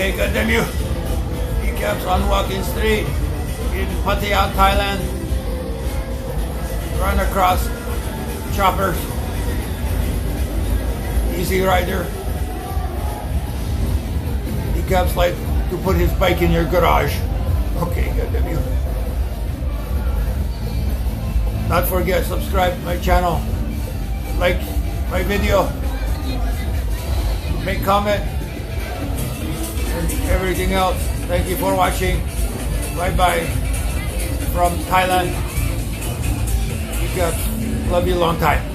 Okay, good damn you. ecaps on walking street in Pattaya, Thailand. Run across choppers. Easy rider. ecaps like to put his bike in your garage. Okay, good damn you. Not forget subscribe to my channel. Like my video. Make comment everything else. Thank you for watching. Bye bye from Thailand. Got love you long time.